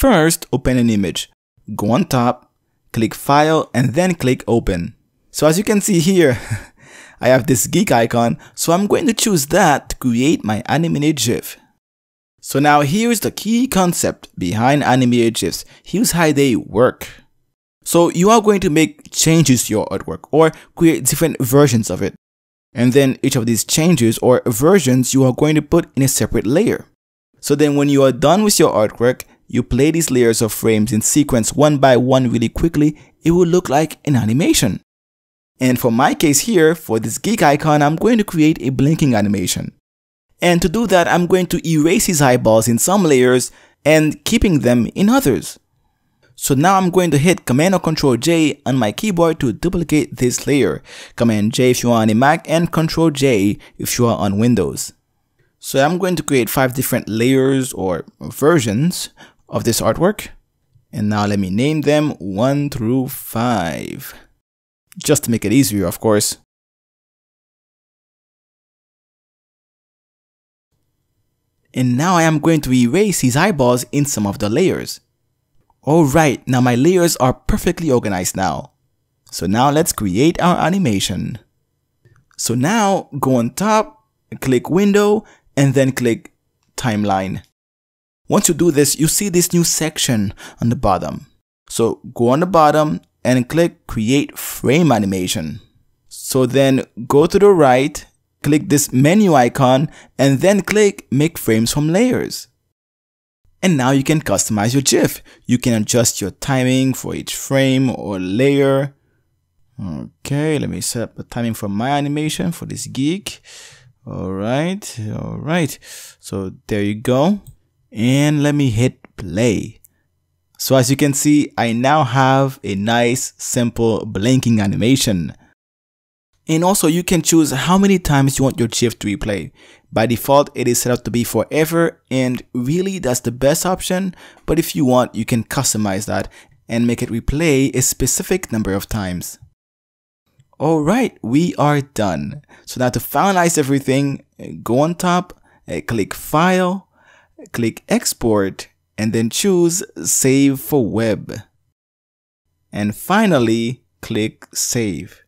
First, open an image. Go on top, click File, and then click Open. So as you can see here, I have this geek icon, so I'm going to choose that to create my animated GIF. So now here's the key concept behind animated GIFs. Here's how they work. So you are going to make changes to your artwork or create different versions of it. And then each of these changes or versions you are going to put in a separate layer. So then when you are done with your artwork, you play these layers of frames in sequence one by one really quickly, it will look like an animation. And for my case here, for this geek icon, I'm going to create a blinking animation. And to do that, I'm going to erase his eyeballs in some layers and keeping them in others. So now I'm going to hit Command or Control J on my keyboard to duplicate this layer. Command J if you are on a Mac and Control J if you are on Windows. So I'm going to create five different layers or versions of this artwork. And now let me name them 1 through 5. Just to make it easier, of course. And now I am going to erase his eyeballs in some of the layers. Alright, now my layers are perfectly organized now. So now let's create our animation. So now go on top, click window, and then click timeline. Once you do this, you see this new section on the bottom. So go on the bottom and click create frame animation. So then go to the right click this menu icon and then click make frames from layers. And now you can customize your GIF. You can adjust your timing for each frame or layer. Okay, let me set up the timing for my animation for this geek. All right, all right. So there you go. And let me hit play. So as you can see, I now have a nice, simple blinking animation. And also you can choose how many times you want your GIF to replay. By default, it is set up to be forever and really that's the best option. But if you want, you can customize that and make it replay a specific number of times. Alright, we are done. So now to finalize everything, go on top, eh, click File, click Export, and then choose Save for Web. And finally, click Save.